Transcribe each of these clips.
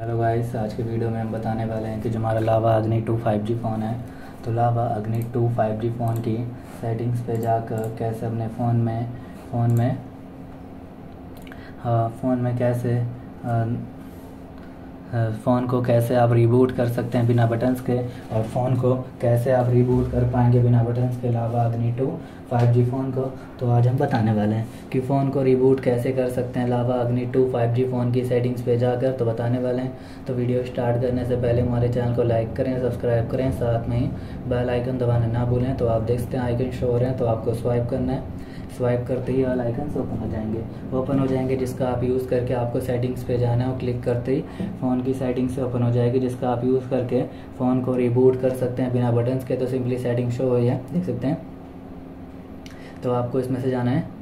Hello guys आज के video में हम बताने वाले हैं कि जो हमारा लावा Agni two five G phone है तो Lava Agni two five G phone की सेटिंग्स पे जाकर कैसे अपने फ़ोन में फ़ोन में हाँ फ़ोन में कैसे फ़ोन को कैसे आप रिबूट कर सकते हैं बिना बटन्स के, और फ़ोन को कैसे आप रिबूट कर पाएँगे बिना बटन्स के अलावा Agni two five G phone को। तो आज हम बताने वाले हैं कि फ़ोन को रिबूट कैसे कर सकते हैं। Lava Agni two five G phone की सेटिंग्स पे जाकर तो बताने वाले हैं। तो वीडियो स्टार्ट करने से पहले हमारे चैनल को लाइक करें सब्सक्राइब करें, साथ में ही बेल आइकन दबाना ना भूलें। तो आप देख सकते हैं आइकन शो हो रहे हैं तो आपको स्वाइप करना है। स्वाइप करते ही ऑल आइकन ओपन हो जाएँगे। ओपन हो जाएँगे जिसका आप यूज़ करके आपको सेटिंग्स पे जाना है और क्लिक करते ही फ़ोन की सेटिंग्स ओपन हो जाएगी, जिसका आप यूज़ करके फ़ोन को रिबूट कर सकते हैं बिना बटन्स के। तो सिंपली सेटिंग शो हो है देख सकते हैं। तो आपको इसमें से जाना है।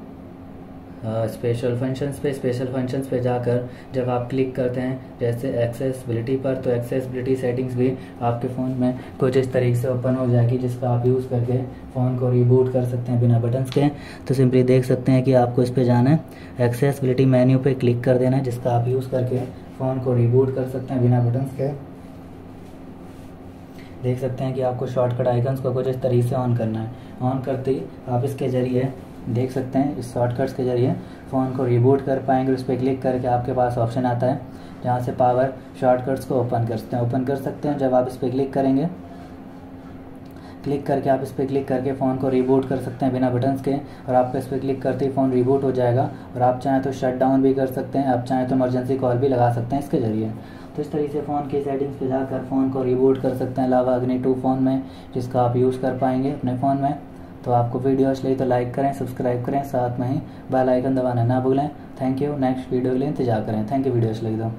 स्पेशल फ़ंक्शंस पे स्पेशल फ़ंक्शंस पे जाकर जब आप क्लिक करते हैं, जैसे एक्सेसबिलिटी पर तो एक्सेसबिलिटी सेटिंग्स भी आपके फ़ोन में कुछ इस तरीके से ओपन हो जाएगी, जिसका आप यूज़ करके फ़ोन को रिबूट कर सकते हैं बिना बटन्स के। तो सिंपली देख सकते हैं कि आपको इस पर जाना है। एक्सेसबिलिटी मेन्यू पर क्लिक कर देना है, जिसका आप यूज़ करके फ़ोन को रिबूट कर सकते हैं बिना बटन्स के। देख सकते हैं कि आपको शॉर्टकट आइकन्स को कुछ इस तरीके से ऑन करना है। ऑन करते ही आप इसके ज़रिए देख सकते हैं, इस शॉर्टकट्स के ज़रिए फ़ोन को रिबूट कर पाएँगे, उस पर क्लिक करके आपके पास ऑप्शन आता है, जहाँ से पावर शॉर्टकट्स को ओपन कर सकते हैं। ओपन कर सकते हैं, जब आप इस पर क्लिक करेंगे क्लिक करके आप इस पर क्लिक करके फ़ोन को रिबूट कर सकते हैं बिना बटन्स के, और आपको इस पर क्लिक करते ही फ़ोन रिबूट हो जाएगा, और आप चाहें तो शट डाउन भी कर सकते हैं, आप चाहें तो इमरजेंसी कॉल भी लगा सकते हैं इसके ज़रिए। तो इस तरीके से फ़ोन की सेटिंग्स पे जाकर फ़ोन को रिबूट कर सकते हैं लावा अग्नि टू फ़ोन में, जिसका आप यूज़ कर पाएँगे अपने फ़ोन में। तो आपको वीडियो अच्छी लगी तो लाइक करें सब्सक्राइब करें, साथ में ही बेल आइकन दबाना ना भूलें। थैंक यू नेक्स्ट वीडियो के लिए इंतज़ार करें। थैंक यू वीडियो अच्छी लगी तो।